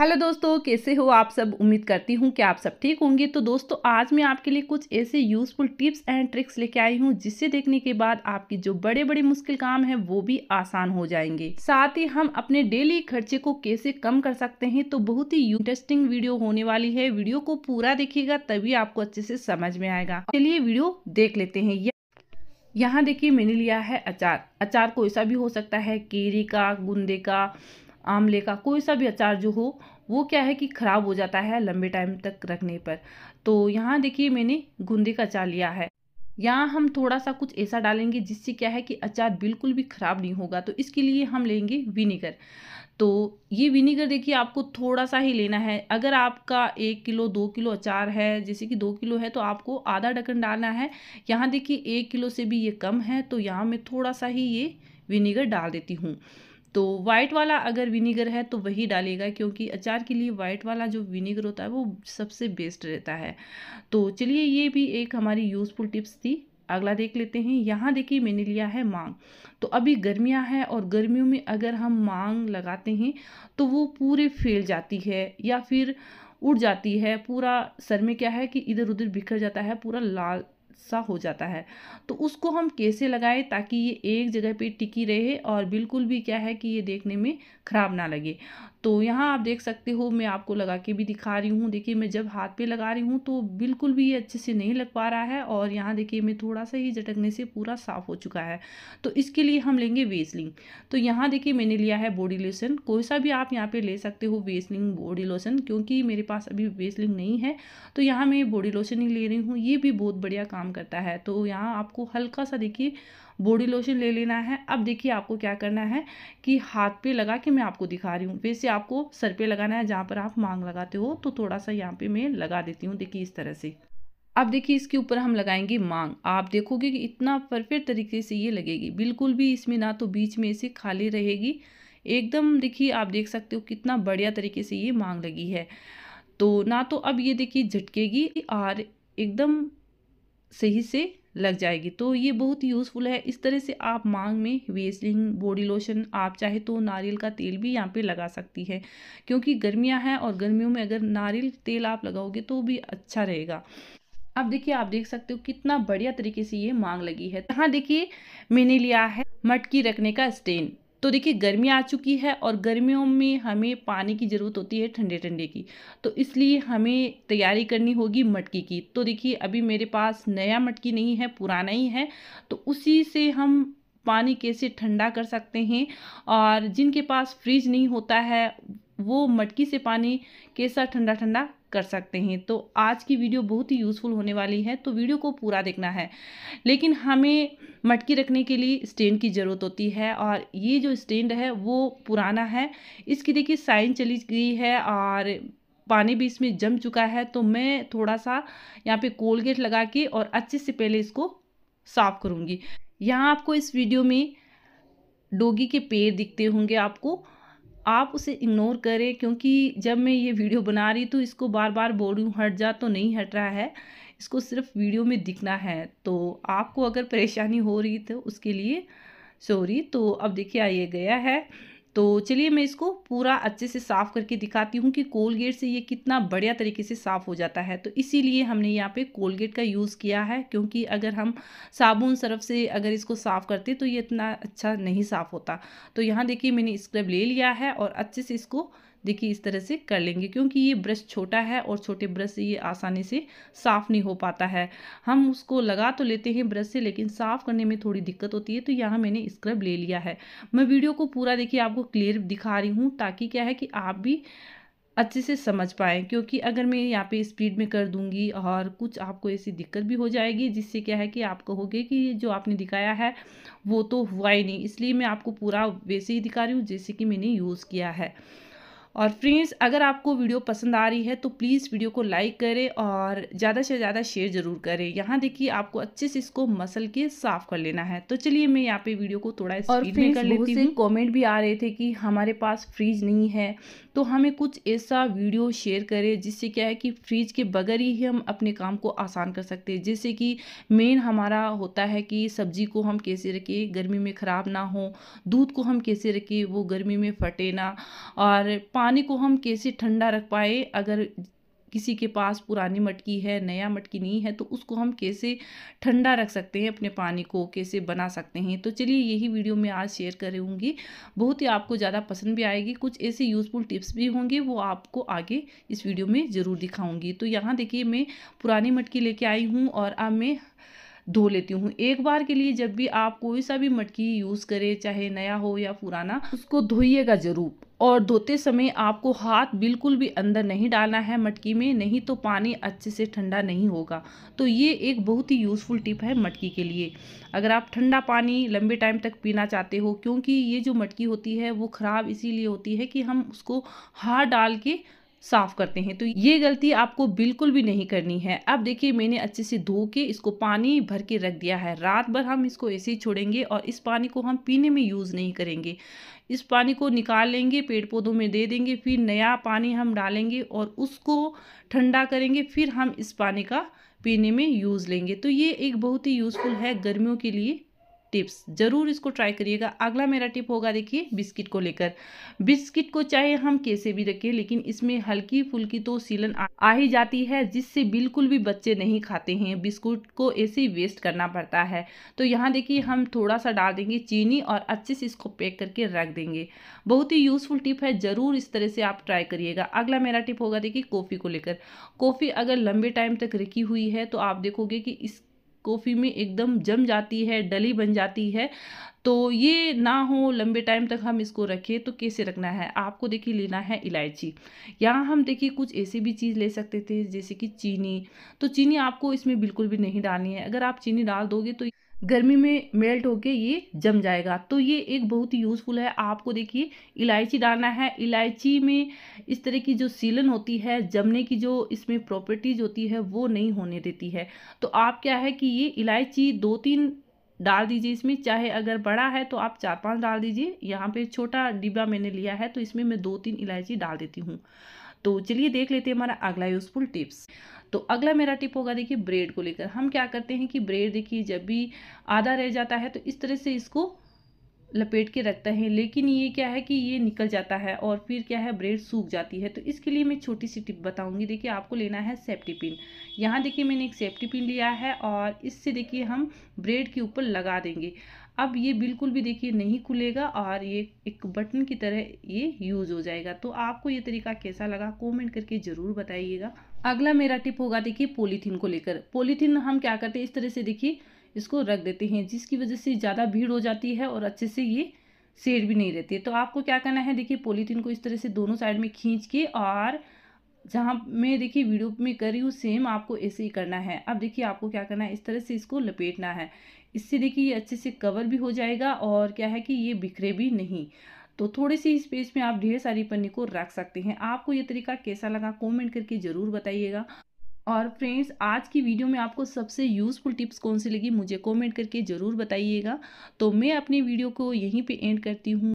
Hello दोस्तों, कैसे हो आप सब? उम्मीद करती हूँ कि आप सब ठीक होंगे। तो दोस्तों, आज मैं आपके लिए कुछ ऐसे यूज़फुल टिप्स एंड ट्रिक्स लेके आई हूँ, जिससे देखने के बाद आपकी जो बड़े बड़े मुश्किल काम है, वो भी आसान हो जाएँगे। साथ ही हम अपने डेली खर्चे को कैसे कम कर सकते हैं तो बहुत ही इंटरेस्टिंग वीडियो होने वाली है। वीडियो को पूरा देखिएगा, तभी आपको अच्छे से समझ में आएगा। चलिए वीडियो देख लेते हैं। यहाँ देखिए मैंने लिया है अचार। अचार कोई सा भी हो सकता है, केरी का, गुंदे का आमले का कोई सा भी अचार जो हो, वो क्या है कि ख़राब हो जाता है लंबे टाइम तक रखने पर। तो यहाँ देखिए मैंने गुंदे का अचार लिया है। यहाँ हम थोड़ा सा कुछ ऐसा डालेंगे जिससे क्या है कि अचार बिल्कुल भी ख़राब नहीं होगा। तो इसके लिए हम लेंगे विनीगर। तो ये विनीगर देखिए आपको थोड़ा सा ही लेना है। अगर आपका एक किलो, दो किलो अचार है, जैसे कि दो किलो है तो आपको आधा ढक्कन डालना है। यहाँ देखिए एक किलो से भी ये कम है तो यहाँ मैं थोड़ा सा ही ये विनीगर डाल देती हूँ। तो वाइट वाला अगर विनीगर है तो वही डालेगा क्योंकि अचार के लिए वाइट वाला जो विनीगर होता है, वो सबसे बेस्ट रहता है। तो चलिए, ये भी एक हमारी यूज़फुल टिप्स थी। अगला देख लेते हैं। यहाँ देखिए, मैंने लिया है मांग। तो अभी गर्मियाँ हैं और गर्मियों में अगर हम मांग लगाते हैं तो वो पूरे फैल जाती है या फिर उड़ जाती है। पूरा सर में क्या है कि इधर उधर बिखर जाता है, पूरा लाल सा हो जाता है। तो उसको हम कैसे लगाएँ ताकि ये एक जगह पे टिकी रहे और बिल्कुल भी क्या है कि ये देखने में ख़राब ना लगे। तो यहाँ आप देख सकते हो, मैं आपको लगा के भी दिखा रही हूँ। देखिए, मैं जब हाथ पे लगा रही हूँ तो बिल्कुल भी ये अच्छे से नहीं लग पा रहा है और यहाँ देखिए, मैं थोड़ा सा ही झटकने से पूरा साफ़ हो चुका है। तो इसके लिए हम लेंगे वेसलिंग। तो यहाँ देखिए, मैंने लिया है बॉडी लोशन। कोई सा भी आप यहाँ पे ले सकते हो वेसलिंग, बॉडी लोशन, क्योंकि मेरे पास अभी वेसलिंग नहीं है। तो यहाँ मैं बॉडी लोशन ही ले रही हूँ। ये भी बहुत बढ़िया काम करता है। तो यहाँ आपको हल्का सा देखिए बॉडी लोशन ले लेना है। अब देखिए आपको क्या करना है कि हाथ पे लगा के मैं आपको दिखा रही हूँ। वैसे आपको सर पे लगाना है जहाँ पर आप मांग लगाते हो तो थोड़ा सा यहाँ पे मैं लगा देती हूँ देखिए इस तरह से। अब देखिए इसके ऊपर हम लगाएँगे मांग। आप देखोगे कि इतना परफेक्ट तरीके से ये लगेगी। बिल्कुल भी इसमें ना तो बीच में इसे खाली रहेगी। एकदम देखिए आप देख सकते हो कितना बढ़िया तरीके से ये मांग लगी है। तो ना तो अब ये देखिए झटकेगी। और एकदम सही से लग जाएगी। तो ये बहुत यूज़फुल है। इस तरह से आप मांग में वेसलिंग बॉडी लोशन आप चाहे तो नारियल का तेल भी यहाँ पे लगा सकती है। क्योंकि गर्मियाँ हैं और गर्मियों में अगर नारियल तेल आप लगाओगे तो भी अच्छा रहेगा। अब देखिए, आप देख सकते हो कितना बढ़िया तरीके से ये मांग लगी है। यहाँ देखिए, मैंने लिया है मटकी रखने का स्टेन तो देखिए, गर्मी आ चुकी है और गर्मियों में हमें पानी की ज़रूरत होती है ठंडे ठंडे की। तो इसलिए हमें तैयारी करनी होगी मटकी की। तो देखिए, अभी मेरे पास नया मटकी नहीं है, पुराना ही है तो उसी से हम पानी कैसे ठंडा कर सकते हैं और जिनके पास फ्रिज नहीं होता है, वो मटकी से पानी कैसा ठंडा ठंडा कर सकते हैं। तो आज की वीडियो बहुत ही यूज़फुल होने वाली है तो वीडियो को पूरा देखना है। लेकिन हमें मटकी रखने के लिए स्टैंड की ज़रूरत होती है और ये जो स्टैंड है, वो पुराना है। इसकी देखिए साइन चली गई है और पानी भी इसमें जम चुका है। तो मैं थोड़ा सा यहाँ पे कोलगेट लगा के और अच्छे से पहले इसको साफ़ करूँगी। यहाँ आपको इस वीडियो में डोगी के पेड़ दिखते होंगे आपको। आप उसे इग्नोर करें, क्योंकि जब मैं ये वीडियो बना रही तो इसको बार बार बोल हट जा तो नहीं हट रहा है। इसको सिर्फ़ वीडियो में दिखना है। तो आपको अगर परेशानी हो रही तो उसके लिए सॉरी तो अब देखिए ये गया है। तो चलिए मैं इसको पूरा अच्छे से साफ़ करके दिखाती हूँ कि कोलगेट से ये कितना बढ़िया तरीके से साफ़ हो जाता है। तो इसीलिए हमने यहाँ पे कोलगेट का यूज़ किया है, क्योंकि अगर हम साबुन सरफ से अगर इसको साफ़ करते तो ये इतना अच्छा नहीं साफ़ होता। तो यहाँ देखिए मैंने स्क्रब ले लिया है और अच्छे से इसको देखिए, इस तरह से कर लेंगे, क्योंकि ये ब्रश छोटा है और छोटे ब्रश से ये आसानी से साफ़ नहीं हो पाता है। हम उसको लगा तो लेते हैं ब्रश से, लेकिन साफ़ करने में थोड़ी दिक्कत होती है तो यहाँ मैंने स्क्रब ले लिया है। मैं वीडियो को पूरा देखिए, आपको क्लियर दिखा रही हूँ, ताकि क्या है कि आप भी अच्छे से समझ पाएँ, क्योंकि अगर मैं यहाँ पे स्पीड में कर दूँगी और कुछ आपको ऐसी दिक्कत भी हो जाएगी, जिससे क्या है कि आप कहोगे कि जो आपने दिखाया है, वो तो हुआ ही नहीं। इसलिए मैं आपको पूरा वैसे ही दिखा रही हूँ, जैसे कि मैंने यूज़ किया है। और फ्रेंड्स अगर आपको वीडियो पसंद आ रही है तो प्लीज़ वीडियो को लाइक करें और ज़्यादा से ज़्यादा शेयर ज़रूर करें। यहाँ देखिए आपको अच्छे से इसको मसल के साफ़ कर लेना है। तो चलिए मैं यहाँ पे वीडियो को थोड़ा स्पीड में कर लेती हूँ। कमेंट भी आ रहे थे कि हमारे पास फ्रिज नहीं है। तो हमें कुछ ऐसा वीडियो शेयर करें जिससे क्या है कि फ्रिज के बगैर ही हम अपने काम को आसान कर सकते हैं। जैसे कि मेन हमारा होता है कि सब्ज़ी को हम कैसे रखें, गर्मी में ख़राब ना हो, दूध को हम कैसे रखें, वो गर्मी में फटे ना, और पानी को हम कैसे ठंडा रख पाए, अगर किसी के पास पुरानी मटकी है, नया मटकी नहीं है तो उसको हम कैसे ठंडा रख सकते हैं, अपने पानी को कैसे बना सकते हैं? तो चलिए यही वीडियो मैं आज शेयर करूँगी बहुत ही आपको ज़्यादा पसंद भी आएगी, कुछ ऐसे यूज़फुल टिप्स भी होंगे, वो आपको आगे इस वीडियो में ज़रूर दिखाऊँगी। तो यहाँ देखिए मैं पुरानी मटकी लेके आई हूँ और अब मैं धो लेती हूँ। एक बार के लिए जब भी आप कोई सा भी मटकी यूज़ करें, चाहे नया हो या पुराना, उसको धोइएगा ज़रूर। और धोते समय आपको हाथ बिल्कुल भी अंदर नहीं डालना है मटकी में, नहीं तो पानी अच्छे से ठंडा नहीं होगा। तो ये एक बहुत ही यूज़फुल टिप है मटकी के लिए। अगर आप ठंडा पानी लंबे टाइम तक पीना चाहते हो, क्योंकि ये जो मटकी होती है, वो ख़राब इसीलिए होती है कि हम उसको हाथ डाल के साफ़ करते हैं। तो ये गलती आपको बिल्कुल भी नहीं करनी है। अब देखिए, मैंने अच्छे से धो के इसको पानी भर के रख दिया है। रात भर हम इसको ऐसे ही छोड़ेंगे और इस पानी को हम पीने में यूज़ नहीं करेंगे। इस पानी को निकाल लेंगे, पेड़ पौधों में दे देंगे, फिर नया पानी हम डालेंगे और उसको ठंडा करेंगे, फिर हम इस पानी का पीने में यूज़ लेंगे। तो ये एक बहुत ही यूज़फुल है गर्मियों के लिए। टिप्स ज़रूर इसको ट्राई करिएगा। अगला मेरा टिप होगा, देखिए, बिस्किट को लेकर। बिस्किट को चाहे हम कैसे भी रखें, लेकिन इसमें हल्की फुल्की तो सीलन आ ही जाती है, जिससे बिल्कुल भी बच्चे नहीं खाते हैं। बिस्कुट को ऐसे ही वेस्ट करना पड़ता है। तो यहाँ देखिए, हम थोड़ा सा डाल देंगे चीनी और अच्छे से इसको पैक करके रख देंगे। बहुत ही यूज़फुल टिप है, ज़रूर इस तरह से आप ट्राई करिएगा। अगला मेरा टिप होगा, देखिए, कॉफ़ी को लेकर। कॉफ़ी अगर लंबे टाइम तक रखी हुई है तो आप देखोगे कि इस कॉफ़ी में एकदम जम जाती है, डली बन जाती है। तो ये ना हो लंबे टाइम तक हम इसको रखें तो कैसे रखना है? आपको देखिए लेना है इलायची। यहाँ हम देखिए कुछ ऐसी भी चीज़ ले सकते थे जैसे कि चीनी। तो चीनी आपको इसमें बिल्कुल भी नहीं डालनी है। अगर आप चीनी डाल दोगे तो गर्मी में मेल्ट होके ये जम जाएगा। तो ये एक बहुत ही यूज़फुल है। आपको देखिए, इलायची डालना है। इलायची में इस तरह की जो सीलन होती है, जमने की जो इसमें प्रॉपर्टीज़ होती है, वो नहीं होने देती है। तो आप क्या है कि ये इलायची दो तीन डाल दीजिए इसमें। चाहे अगर बड़ा है तो आप चार पाँच डाल दीजिए। यहाँ पे छोटा डिब्बा मैंने लिया है तो इसमें मैं दो तीन इलायची डाल देती हूँ। तो चलिए देख लेते हैं हमारा अगला यूज़फुल टिप्स तो अगला मेरा टिप होगा, देखिए, ब्रेड को लेकर। हम क्या करते हैं कि ब्रेड, देखिए, जब भी आधा रह जाता है तो इस तरह से इसको लपेट के रखते हैं। लेकिन ये क्या है कि ये निकल जाता है और फिर क्या है, ब्रेड सूख जाती है। तो इसके लिए मैं छोटी सी टिप बताऊँगी। देखिए, आपको लेना है सेफ्टी पिन। यहाँ देखिए, मैंने एक सेफ्टी पिन लिया है और इससे, देखिए, हम ब्रेड के ऊपर लगा देंगे। अब ये बिल्कुल भी, देखिए, नहीं खुलेगा और ये एक बटन की तरह ये यूज़ हो जाएगा। तो आपको ये तरीका कैसा लगा, कमेंट करके ज़रूर बताइएगा। अगला मेरा टिप होगा, देखिए, पॉलीथीन को लेकर। पॉलीथीन हम क्या करते हैं? इस तरह से, देखिए, इसको रख देते हैं, जिसकी वजह से ज़्यादा भीड़ हो जाती है और अच्छे से ये सेड भी नहीं रहती है। तो आपको क्या करना है, देखिए, पॉलीथीन को इस तरह से दोनों साइड में खींच के और जहाँ मैं, देखिए, वीडियो में कर रही हूँ, सेम आपको ऐसे ही करना है। अब देखिए, आपको क्या करना है, इस तरह से इसको लपेटना है। इससे, देखिए, ये अच्छे से कवर भी हो जाएगा और क्या है कि ये बिखरे भी नहीं। तो थोड़ी सी स्पेस में आप ढेर सारी पन्नी को रख सकते हैं। आपको ये तरीका कैसा लगा कमेंट करके ज़रूर बताइएगा। और फ्रेंड्स, आज की वीडियो में आपको सबसे यूज़फुल टिप्स कौन सी लगी मुझे कमेंट करके ज़रूर बताइएगा। तो मैं अपनी वीडियो को यहीं पे एंड करती हूँ।